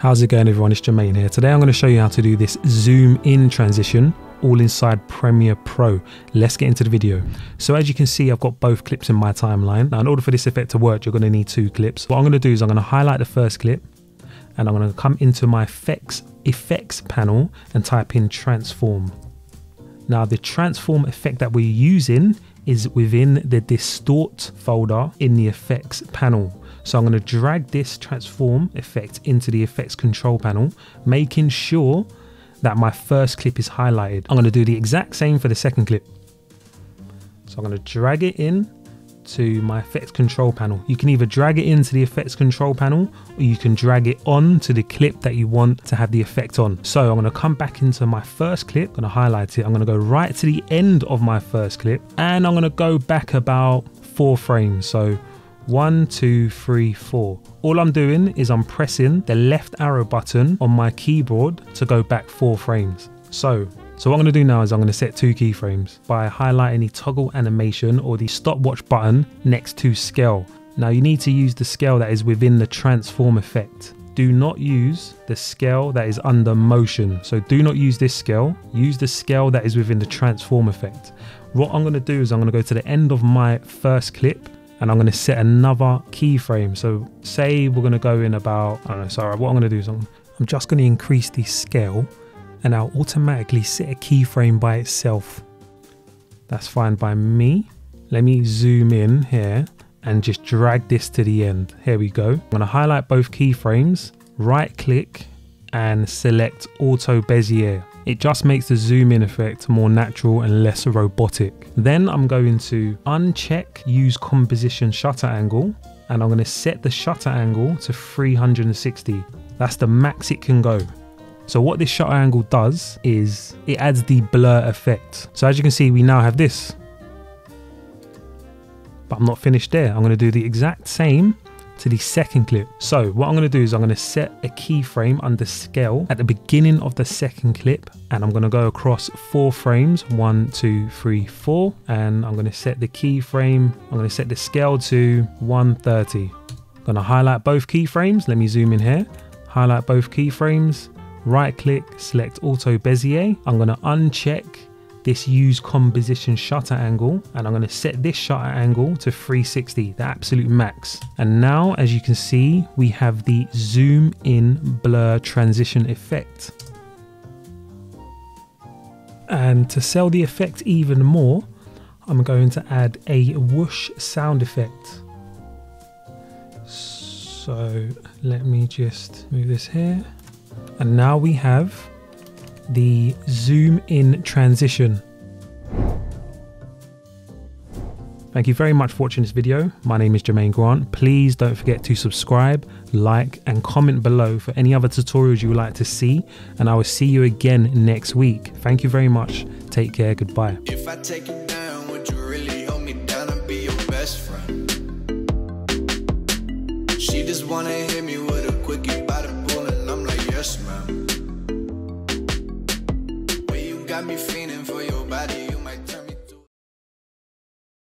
How's it going everyone, it's Jermaine here. Today I'm going to show you how to do this zoom in transition all inside Premiere Pro. Let's get into the video. So as you can see, I've got both clips in my timeline. Now in order for this effect to work, you're going to need two clips. What I'm going to do is I'm going to highlight the first clip and I'm going to come into my effects, effects panel and type in transform. Now the transform effect that we're using is within the distort folder in the effects panel. So I'm going to drag this transform effect into the effects control panel, making sure that my first clip is highlighted. I'm going to do the exact same for the second clip. So I'm going to drag it in to my effects control panel. You can either drag it into the effects control panel or you can drag it on to the clip that you want to have the effect on. So I'm going to come back into my first clip, I'm going to highlight it. I'm going to go right to the end of my first clip and I'm going to go back about four frames. So one, two, three, four. All I'm doing is I'm pressing the left arrow button on my keyboard to go back four frames. So, so what I'm to do now is I'm to set two keyframes by highlighting the toggle animation or the stopwatch button next to scale. Now you need to use the scale that is within the transform effect. Do not use the scale that is under motion. So do not use this scale. Use the scale that is within the transform effect. What I'm to do is I'm to go to the end of my first clip and I'm going to set another keyframe. So say we're going to go in about, I don't know, sorry, what I'm going to do is I'm, I'm just going to increase the scale and I'll automatically set a keyframe by itself. That's fine by me. Let me zoom in here and just drag this to the end. Here we go. I'm going to highlight both keyframes, right click and select auto Bezier. It just makes the zoom in effect more natural and less robotic. Then I'm going to uncheck use composition shutter angle and I'm going to set the shutter angle to 360. That's the max it can go. So what this shutter angle does is it adds the blur effect. So as you can see, we now have this. But I'm not finished there. I'm going to do the exact same to the second clip. So what I'm going to do is I'm going to set a keyframe under scale at the beginning of the second clip and I'm going to go across four frames, one, two, three, four, and I'm going to set the keyframe, I'm going to set the scale to 130. I'm going to highlight both keyframes. Let me zoom in here. Highlight both keyframes, right click, select auto Bezier. I'm going to uncheck this use composition shutter angle and I'm going to set this shutter angle to 360 the absolute max. And now as you can see we have the zoom in blur transition effect. And to sell the effect even more I'm going to add a whoosh sound effect. So let me just move this here. And now we have the zoom in transition. Thank you very much for watching this video. My name is Jermaine Grant. Please don't forget to subscribe, like and comment below for any other tutorials you would like to see and I will see you again next week. Thank you very much. Take care. Goodbye. If I take got me feeling for your body.